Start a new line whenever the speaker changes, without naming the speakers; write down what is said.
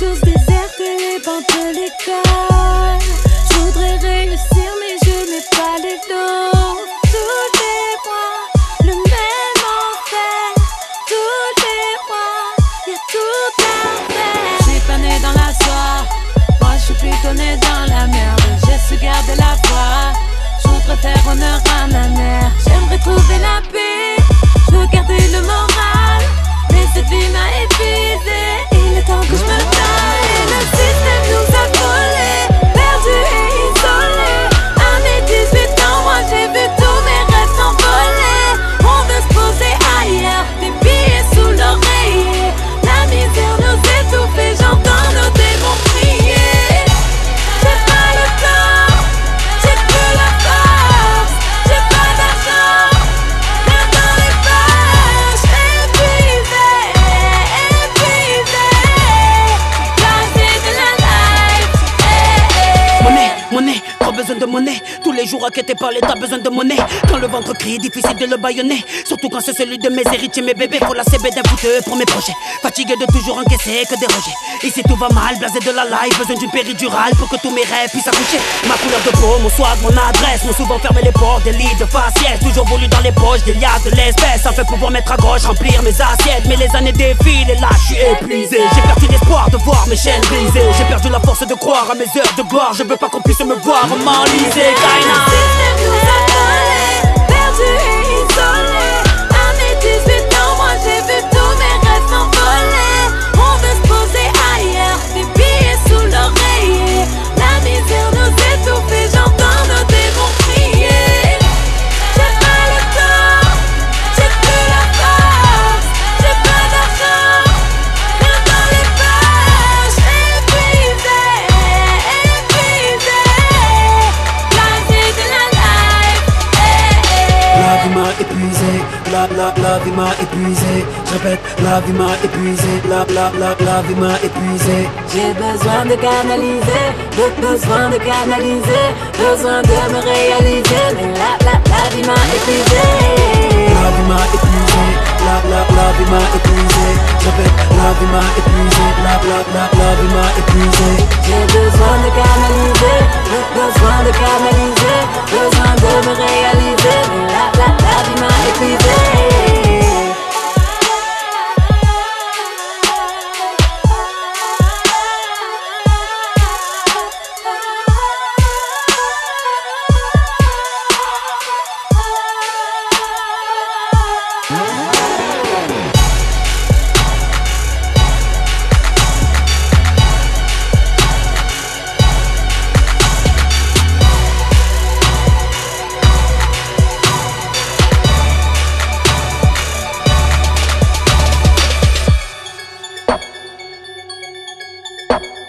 tous désertés les bancs de l'école. Je voudrais réussir, mais je n'ai pas les dons. Tous les mois, le même enfer. Tous les mois, y'a tout à faire.
Je suis pas né dans la soie, moi je suis plutôt né dans la merde. J'ai su garder la foi, je voudrais faire honneur à ma mère. J'aimerais trouver la paix, je veux garder le moral.
Monnaie, trop besoin de monnaie. Tous les jours inquiété par l'état, besoin de monnaie. Quand le ventre crie, difficile de le baïonner. Surtout quand c'est celui de mes héritiers, mes bébés. Faut la CB d'un fouteux pour mes projets. Fatigué de toujours encaisser que des rejets. Ici tout va mal, blasé de la life. Besoin d'une péridurale pour que tous mes rêves puissent accoucher. Ma couleur de peau, mon swag, mon adresse. M'ont souvent fermé les portes des lits de faciès. Toujours voulu dans les poches des liasses de l'espèce. Afin pouvoir mettre à gauche, remplir mes assiettes. Mais les années défilent et là je suis épuisé. J'ai perdu l'espoir de voir mes chaînes brisées. J'ai perdu la force de croire à mes heures de gloire. Je veux pas qu'on puisse me voir m'enliser. Kaina.
Le
vie m'a épuisé, la la la vie m'a épuisé. Je répète, la vie m'a épuisé, la la la la vie m'a épuisé.
J'ai besoin de canaliser, be- besoin de canaliser, besoin de me réaliser. Mais la, la, la vie m'a épuisé.
La vie m'a épuisé, la la la vie m'a épuisé. Je répète, la vie m'a épuisé, la la la la vie m'a épuisé.
J'ai besoin de canaliser, be- besoin de canaliser, besoin de me réaliser. you